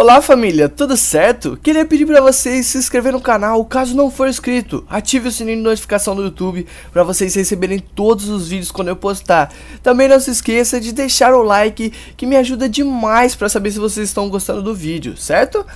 Olá família, tudo certo? Queria pedir para vocês se inscreverem no canal, caso não for inscrito, ative o sininho de notificação do YouTube para vocês receberem todos os vídeos quando eu postar. Também não se esqueça de deixar o like, que me ajuda demais para saber se vocês estão gostando do vídeo, certo?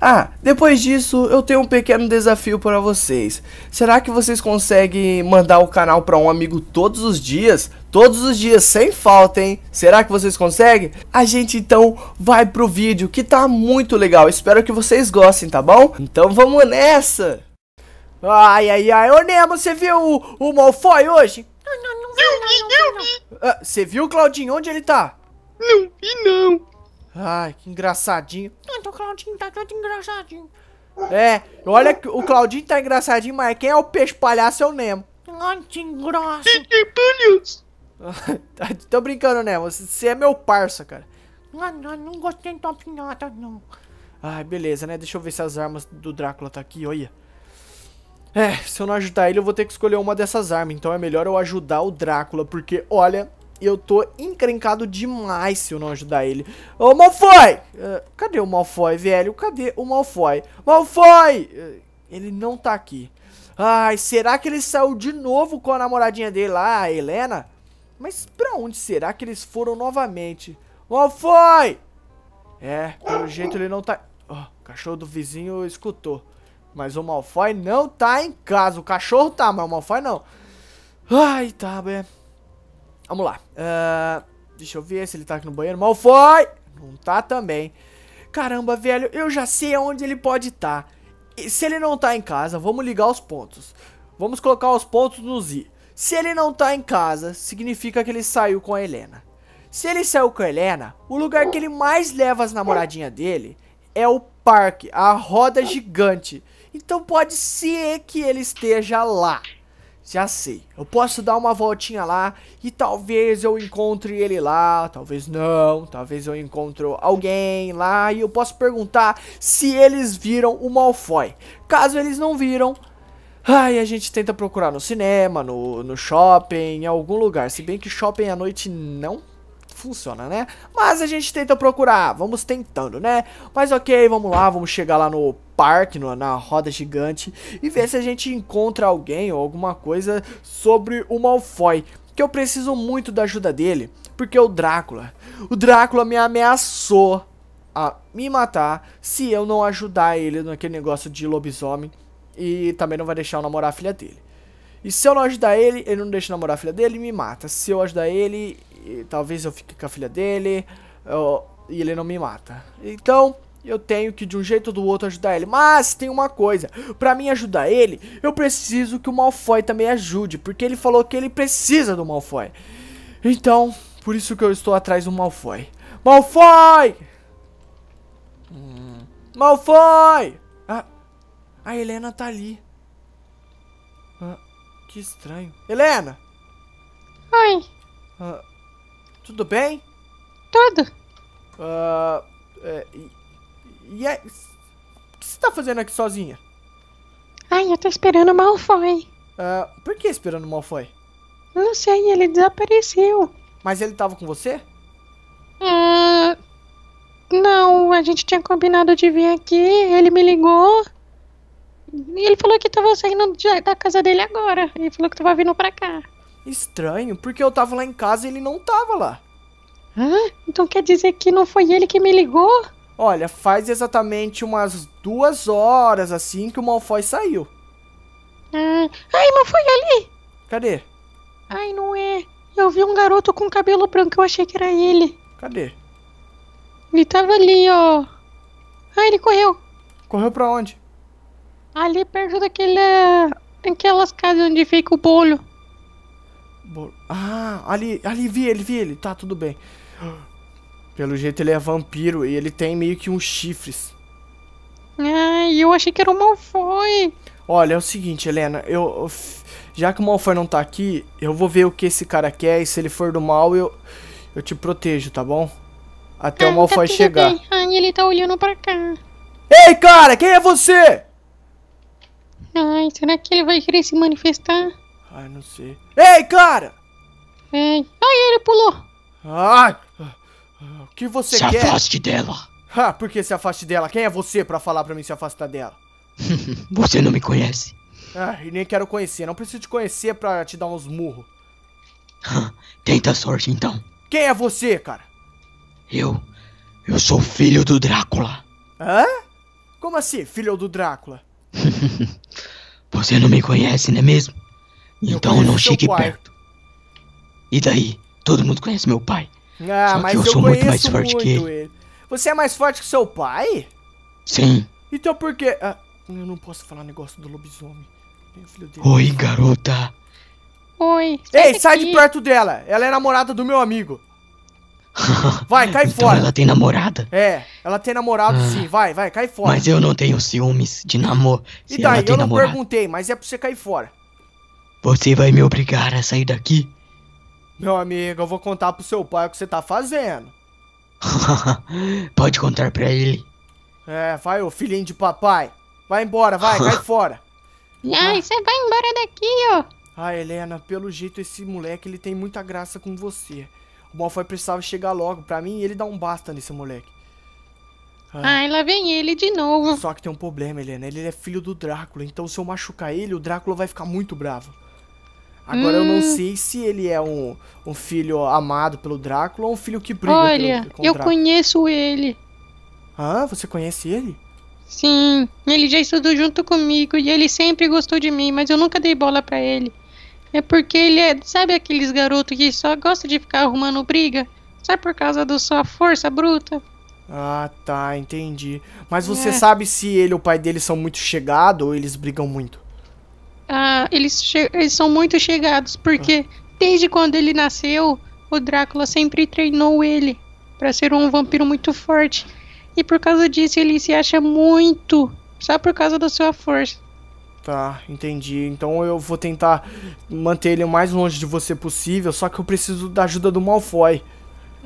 Ah, depois disso eu tenho um pequeno desafio para vocês. Será que vocês conseguem mandar o canal para um amigo todos os dias? Todos os dias, sem falta, hein? Será que vocês conseguem? A gente então vai pro vídeo que tá muito legal. Espero que vocês gostem, tá bom? Então vamos nessa! Ai, ai, ai. Ô, Nemo, você viu o, o Malfoy hoje? Não, não, não vi, não, não, não, vi. Ah, Você viu, Claudinho? Onde ele tá? Não vi, não. Ai, que engraçadinho. Então o Claudinho tá todo engraçadinho. É, olha que o Claudinho tá engraçadinho, mas quem é o peixe palhaço é o Nemo. Ai, que engraça. Que palhaço. Tô brincando, Nemo. Você é meu parça, cara. Ai, não, não gostei da pinhata, não. Ai, beleza, né? Deixa eu ver se as armas do Drácula tá aqui, olha. É, se eu não ajudar ele, eu vou ter que escolher uma dessas armas. Então é melhor eu ajudar o Drácula, porque, olha, eu tô encrencado demais se eu não ajudar ele. Ô, Malfoy! Uh, cadê o Malfoy, velho? Cadê o Malfoy? Malfoy! Uh, ele não tá aqui. Ai, será que ele saiu de novo com a namoradinha dele lá, a Helena? Mas pra onde será que eles foram novamente? Malfoy! É, pelo jeito ele não tá... Ó, o cachorro do vizinho escutou. Mas o Malfoy não tá em casa. O cachorro tá, mas o Malfoy não. Ai, tá, bem. Vamos lá. Uh, deixa eu ver se ele tá aqui no banheiro. Malfoy! Não tá também. Caramba, velho, eu já sei aonde ele pode estar. Tá. Se ele não tá em casa, vamos ligar os pontos. Vamos colocar os pontos no Z. Se ele não tá em casa, significa que ele saiu com a Helena. Se ele saiu com a Helena, o lugar que ele mais leva as namoradinhas dele é o parque, a roda gigante. Então pode ser que ele esteja lá. Já sei, eu posso dar uma voltinha lá e talvez eu encontre ele lá, talvez não, talvez eu encontre alguém lá e eu posso perguntar se eles viram o Malfoy. Caso eles não viram, Aí a gente tenta procurar no cinema, no, no shopping, em algum lugar. Se bem que shopping à noite não funciona, né? Mas a gente tenta procurar, vamos tentando, né? Mas ok, vamos lá, vamos chegar lá no parque, no, na roda gigante e ver se a gente encontra alguém ou alguma coisa sobre o Malfoy. Que eu preciso muito da ajuda dele, porque o Drácula, o Drácula me ameaçou a me matar se eu não ajudar ele naquele negócio de lobisomem e também não vai deixar eu namorar a filha dele. E se eu não ajudar ele, ele não deixa namorar a filha dele e me mata. Se eu ajudar ele, talvez eu fique com a filha dele eu, e ele não me mata. Então, eu tenho que de um jeito ou do outro ajudar ele. Mas tem uma coisa, pra mim ajudar ele, eu preciso que o Malfoy também ajude, porque ele falou que ele precisa do Malfoy. Então, por isso que eu estou atrás do Malfoy. Malfoy! Hum. Malfoy! Ah, a Helena tá ali. Ah, que estranho. Helena! Oi. Ah, tudo bem? Tudo. Uh, é, e, é, o que você tá fazendo aqui sozinha? Ai, eu tô esperando o Malfoy. Uh, por que esperando o Malfoy? Não sei, ele desapareceu. Mas ele tava com você? Uh, não, a gente tinha combinado de vir aqui, ele me ligou. E ele falou que tava saindo da casa dele agora. Ele falou que tava vindo pra cá. Estranho, porque eu tava lá em casa e ele não tava lá. Ah, então quer dizer que não foi ele que me ligou? Olha, faz exatamente umas duas horas assim que o Malfoy saiu. Ah, ai, Malfoy ali! Cadê? Ai, não é. Eu vi um garoto com cabelo branco, eu achei que era ele. Cadê? Ele tava ali, ó. Ah, ele correu. Correu pra onde? Ali perto daquele. Daquelas casas onde fica o bolo. Ah, ali, ali vi ele, vi ele. Tá, tudo bem. Pelo jeito ele é vampiro e ele tem meio que uns chifres. Ai, eu achei que era o Malfoy. Olha, é o seguinte, Helena, eu, eu, já que o Malfoy não tá aqui, eu vou ver o que esse cara quer e se ele for do mal, eu eu te protejo, tá bom? Até ah, o Malfoy tá chegar. Bem. Ai, ele tá olhando pra cá. Ei, cara, quem é você? Ai, será que ele vai querer se manifestar? Ai, não sei. Ei, cara! Ai, ai ele pulou. Ai, o que você se quer? Se afaste dela. Ah, por que se afaste dela? Quem é você pra falar pra mim se afastar dela? Você não me conhece. Ah, e nem quero conhecer. Não preciso te conhecer pra te dar uns murros. Tenta a sorte então. Quem é você, cara? Eu. Eu sou filho do Drácula. Hã? Como assim, filho do Drácula? Você não me conhece, não é mesmo? Eu Então não chegue perto. E daí? Todo mundo conhece meu pai. Ah, Só que mas eu eu, sou muito mais forte muito que ele. Você é mais forte que seu pai? Sim. Então por quê? Ah, eu não posso falar negócio do lobisomem. Oi, garota. Oi. Ei, sai de perto dela. Ela é namorada do meu amigo. Vai, cai então fora. ela tem namorada. É, ela tem namorado Ah. sim. Vai, vai, cai fora. Mas eu não tenho ciúmes de namoro. e daí? ela tem Eu não namorado. perguntei, mas é pra você cair fora. Você vai me obrigar a sair daqui? Meu amigo, eu vou contar pro seu pai o que você tá fazendo. Pode contar pra ele. É, vai, ô filhinho de papai. Vai embora, vai, cai fora. Ai, você vai embora daqui, ó. Ah, Helena, pelo jeito esse moleque, ele tem muita graça com você. O Malfoy precisava chegar logo pra mim e ele dá um basta nesse moleque. Ah, Ai, lá vem ele de novo. Só que tem um problema, Helena. Ele é filho do Drácula, então se eu machucar ele, o Drácula vai ficar muito bravo. Agora eu não Hum. sei se ele é um, um filho amado pelo Drácula ou um filho que briga Olha, pelo, com eu Drácula. conheço ele. Ah, você conhece ele? Sim, ele já estudou junto comigo e ele sempre gostou de mim, mas eu nunca dei bola pra ele. É porque ele é, sabe aqueles garotos que só gosta de ficar arrumando briga? Só por causa da sua força bruta? Ah, tá, entendi. Mas você É. sabe se ele e o pai dele são muito chegados ou eles brigam muito? Ah, eles, eles são muito chegados, porque desde quando ele nasceu, o Drácula sempre treinou ele pra ser um vampiro muito forte. E por causa disso ele se acha muito, só por causa da sua força. Tá, entendi. Então eu vou tentar manter ele o mais longe de você possível, só que eu preciso da ajuda do Malfoy.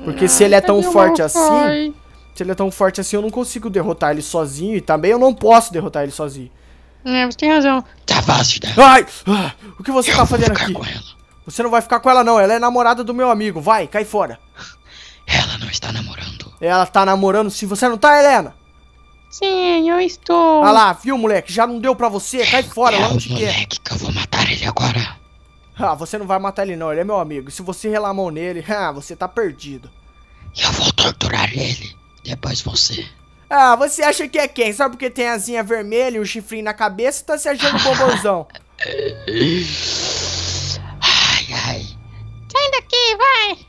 Porque se ele é tão Cadê o forte assim, Malfoy? se ele é tão forte assim, eu não consigo derrotar ele sozinho e também eu não posso derrotar ele sozinho. É, você tem razão. Tá fácil, né? Ai! ah, o que você eu tá vou fazendo ficar aqui? com ela. Você não vai ficar com ela não, ela é namorada do meu amigo. Vai, cai fora. Ela não está namorando. Ela tá namorando sim, você não tá, Helena? Sim, eu estou. Ah lá, viu, moleque? Já não deu pra você, cai fora, é lá o onde quer. moleque que eu vou matar ele agora. Ah, você não vai matar ele não, ele é meu amigo. Se você relar a mão nele, ah, você tá perdido. Eu vou torturar ele. Depois você. Ah, você acha que é quem? Só porque tem asinha vermelha e um chifrinho na cabeça tá se achando bombonzão. Ai, ai. Sai daqui, vai!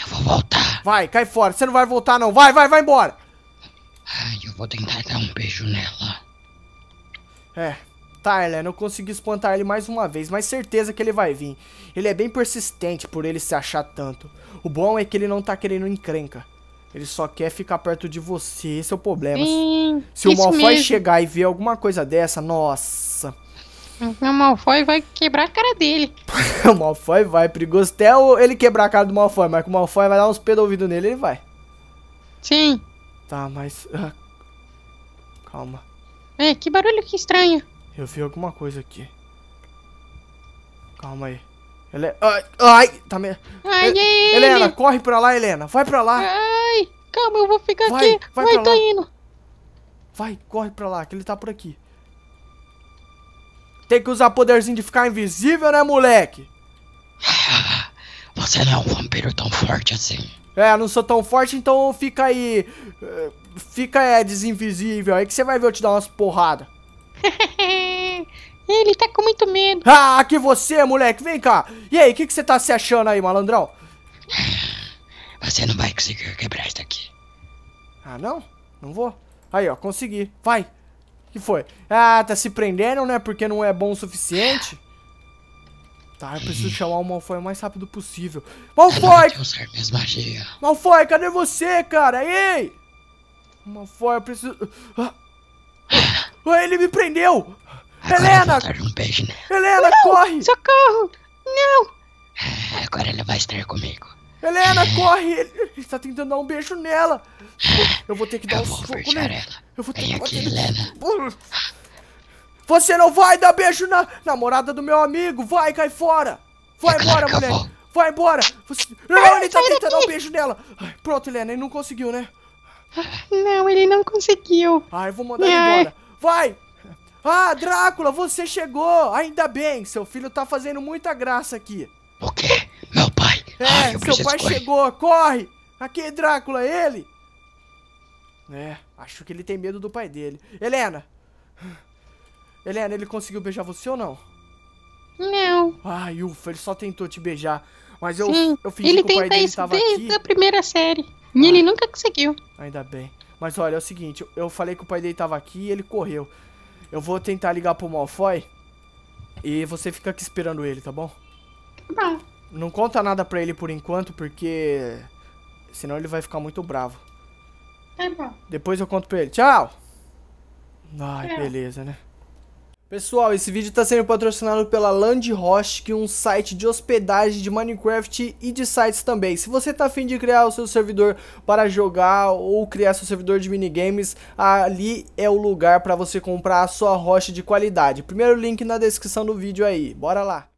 Eu vou voltar. Vai, cai fora, você não vai voltar não. Vai, vai, vai embora. Ai, eu vou tentar dar um beijo nela. É, tá, Helena, eu consegui espantar ele mais uma vez, mas certeza que ele vai vir. Ele é bem persistente por ele se achar tanto. O bom é que ele não tá querendo encrenca. Ele só quer ficar perto de você, esse é o problema. Sim, Se o Malfoy mesmo. chegar e ver alguma coisa dessa, nossa. O Malfoy vai quebrar a cara dele. o Malfoy vai, perigoso até ele quebrar a cara do Malfoy, mas que o Malfoy vai dar uns pedos ouvido nele, ele vai. Sim. Tá, mas... ah, Calma, É, que barulho que estranho. eu vi alguma coisa aqui. Calma aí. Ele... Ai, ai, tá me... Ai, ele. Helena, corre pra lá, Helena. Vai pra lá. Ai, calma, eu vou ficar Vai, aqui. vai Vai, tô lá. indo. Vai, corre pra lá, que ele tá por aqui. Tem que usar poderzinho de ficar invisível, né, moleque? Você não é um vampiro tão forte assim. É, não sou tão forte, então fica aí. eh, Fica é, desinvisível aí que você vai ver eu te dar umas porradas. ele tá com muito medo. Ah, que você, moleque, vem cá. E aí, o que, que você tá se achando aí, malandrão? Você não vai conseguir quebrar isso daqui. Ah, não? Não vou. Aí, ó, consegui. Vai. que foi? Ah, tá se prendendo, né? Porque não é bom o suficiente. Tá, eu preciso chamar o Malfoy o mais rápido possível. Não Malfoy! Malfoy, cadê você, cara? Ei! Malfoy, eu preciso... Ah, ele me prendeu! Agora eu Helena! um beijo nela. Helena, corre! Socorro! Não! Agora ela vai estar comigo. Helena, corre! Ele, ele tá tentando dar um beijo nela. Eu vou ter que dar Eu um soco beijar nele. ela. Eu vou ter Vem que aqui, bater nele. Helena. Você não vai dar beijo na namorada do meu amigo. Vai, cai fora. Vai É embora, claro eu vou. Vai embora! Você... Não, ele tá tentando dar um beijo nela! Ai, pronto, Helena, ele não conseguiu, né? Não, ele não conseguiu. Ai, vou mandar ele embora. Vai! Ah, Drácula, você chegou! Ainda bem, seu filho tá fazendo muita graça aqui. O quê? É, Ai, eu seu pai correr. chegou, corre! Aqui, Drácula, ele! É, acho que ele tem medo do pai dele. Helena! Helena, ele conseguiu beijar você ou não? Não. Ai, ufa, ele só tentou te beijar. Mas eu, Sim, eu fingi ele que o pai tenta dele isso tava desde aqui. a primeira série. E ele nunca conseguiu. Ainda bem. Mas olha, é o seguinte, eu- eu falei que o pai dele tava aqui e ele correu. Eu vou tentar ligar pro Malfoy e você fica aqui esperando ele, tá bom? Tá. Não conta nada pra ele por enquanto, porque senão ele vai ficar muito bravo. Tá bom. Depois eu conto pra ele. Tchau! Ai, beleza, né? Pessoal, esse vídeo está sendo patrocinado pela Land Host, que é um site de hospedagem de Minecraft e de sites também. Se você tá afim de criar o seu servidor para jogar ou criar seu servidor de minigames, ali é o lugar para você comprar a sua rocha de qualidade. Primeiro link na descrição do vídeo aí. Bora lá!